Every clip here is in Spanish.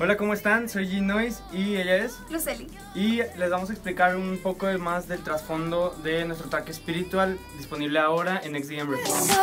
Hola, ¿cómo están? Soy G Noise y ella es Luceli. Y les vamos a explicar un poco más del trasfondo de nuestro track espiritual disponible ahora en XDM Records.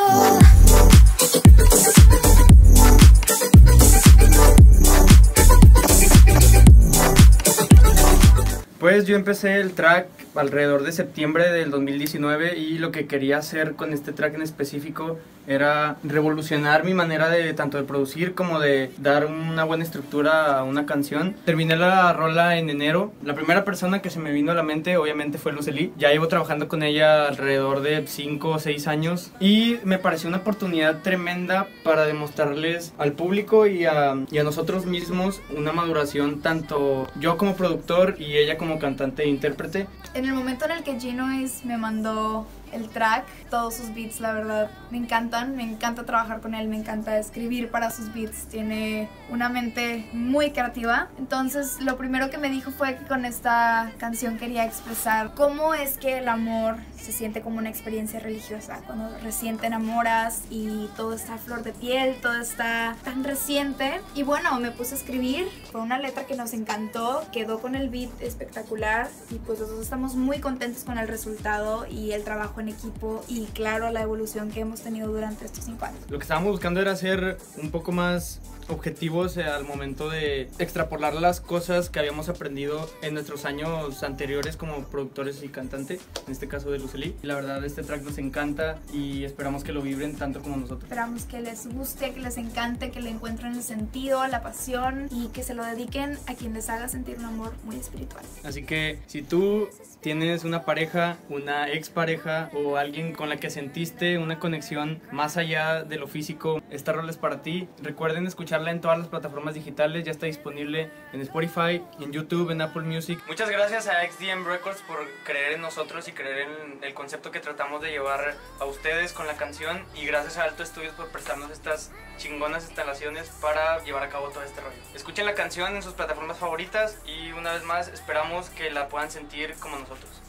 Pues yo empecé el track alrededor de septiembre del 2019 y lo que quería hacer con este track en específico era revolucionar mi manera de tanto de producir como de dar una buena estructura a una canción. Terminé la rola en enero. La primera persona que se me vino a la mente obviamente fue Lucely. Ya llevo trabajando con ella alrededor de 5 o 6 años y me pareció una oportunidad tremenda para demostrarles al público y a, y a nosotros mismos una maduración tanto yo como productor y ella como cantante e intérprete. En el momento en el que Gino me mandó el track, todos sus beats, la verdad, me encantan, me encanta trabajar con él, me encanta escribir para sus beats, tiene una mente muy creativa. Entonces, lo primero que me dijo fue que con esta canción quería expresar cómo es que el amor se siente como una experiencia religiosa, cuando recién te enamoras y todo está a flor de piel, todo está tan reciente. Y bueno, me puse a escribir, fue una letra que nos encantó, quedó con el beat espectacular y pues nosotros estamos muy contentos con el resultado y el trabajo en equipo y claro la evolución que hemos tenido durante estos cinco años. Lo que estábamos buscando era ser un poco más objetivos al momento de extrapolar las cosas que habíamos aprendido en nuestros años anteriores como productores y cantante, en este caso de Lucely. La verdad este track nos encanta y esperamos que lo vibren tanto como nosotros. Esperamos que les guste, que les encante, que le encuentren el sentido, la pasión y que se lo dediquen a quien les haga sentir un amor muy espiritual. Así que si tú tienes una pareja, una expareja o alguien con la que sentiste una conexión más allá de lo físico, esta rol es para ti. Recuerden escuchar en todas las plataformas digitales, ya está disponible en Spotify, en YouTube, en Apple Music. Muchas gracias a XDM Records por creer en nosotros y creer en el concepto que tratamos de llevar a ustedes con la canción y gracias a Alto Estudios por prestarnos estas chingonas instalaciones para llevar a cabo todo este rollo. Escuchen la canción en sus plataformas favoritas y una vez más esperamos que la puedan sentir como nosotros.